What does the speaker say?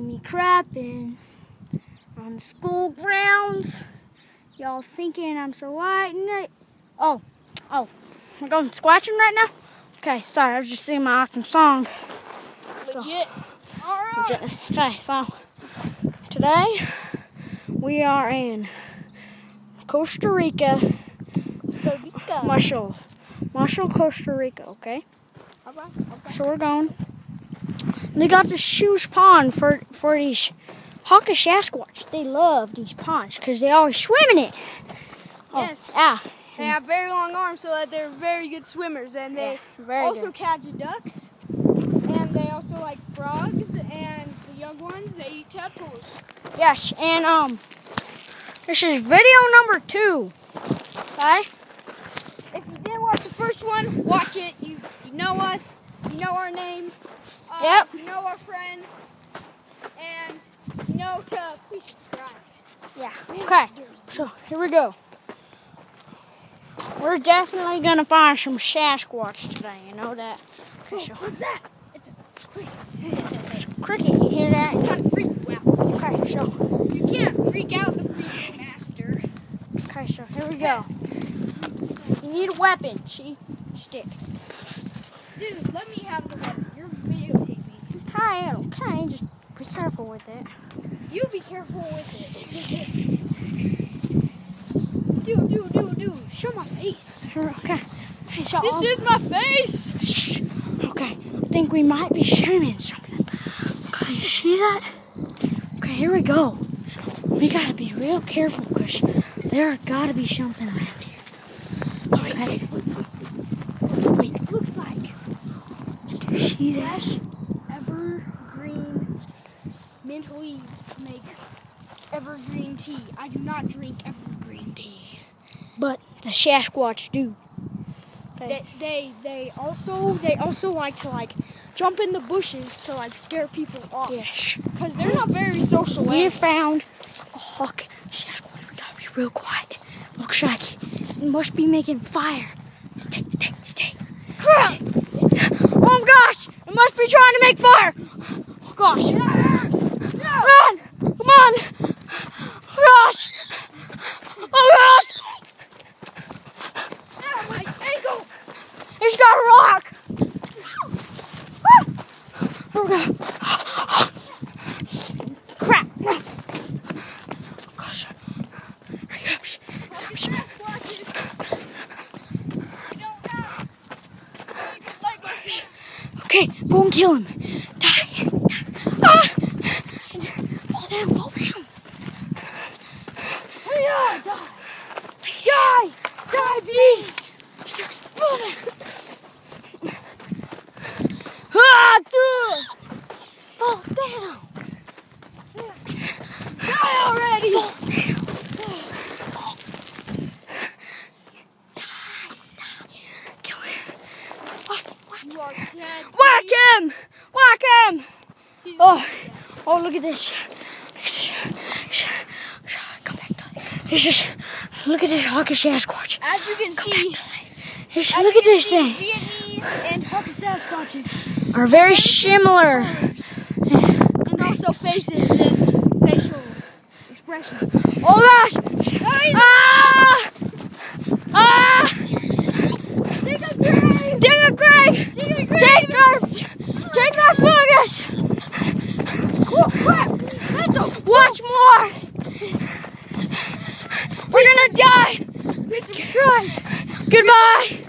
me crapping on school grounds. Y'all thinking I'm so white and I, oh, oh, we're going squatching right now? Okay, sorry, I was just singing my awesome song. Legit. Legit. Okay, so today we are in Costa Rica, Costa Rica. Marshall, Marshall, Costa Rica, okay? Alright, okay. So we're going. And they got this huge pond for for these hawker Sasquatch. They love these ponds because they always swim in it. Oh, Yes. Yeah. They have very long arms so that they're very good swimmers and they Yeah, very also good. catch ducks. And they also like frogs and the young ones they eat tadpoles. Yes, and um, this is video number two. Okay. If you didn't watch the first one, watch it. You you know us, know our names, uh, Yep. know our friends, and know to please subscribe. Yeah. Okay. So here we go. We're definitely gonna find some Sasquatch today. You know that. Okay, so What's that? It's a cricket. cricket, you hear that? It's trying to freak you out. Okay, so You can't freak out the freak master. okay, so here we go. You need a weapon. See, stick. Dude, let me have the weapon. You're videotaping. Okay, okay. Just be careful with it. You be careful with it. dude, dude, dude, dude. Show my face. Okay. So This is my face. Shh. Okay, I think we might be shining something. Okay, you see that? Okay, here we go. We gotta be real careful because there gotta be something around here. Okay. Wait, This looks like see that? Fresh, evergreen mint leaves make evergreen tea. I do not drink evergreen tea. But the Sasquatch do. They, they they also they also like to like jump in the bushes to like scare people off Yes. because they're not very social. We animals. found a hawk Sasquatch. We gotta be real quiet. Looks like it must be making fire. Stay, stay, stay. crap. Oh my gosh! It must be trying to make fire! Oh gosh! Run! Come on! Oh gosh! Oh gosh! Ow, my ankle. He's got a rock! Here we go. Crap! Oh gosh. Here he comes. Here he comes. Sasquatches. You don't know. You just like my face. Okay, go and kill him. Die. Die. Ah! Fall down, fall down. Yeah, die. Die! Die, beast! Fall down. Ah, dude! Fall down. Die already. Fall down. Kill him. Whack, whack. You. Whack him! Whack him! He's Oh, oh, look at this. Look at this. Come back to life. This is, look at this hawker Sasquatch. As you can see, Just look at this see, thing. Vietnamese and Hawker Sasquatches, Are very similar. and also faces and facial expressions. Oh gosh! Ah! Ah! Dig a grave. Dig a grave! Dig a grave. Take our, take our focus! Oh, crap. Watch more! We're gonna die! Please subscribe. Goodbye!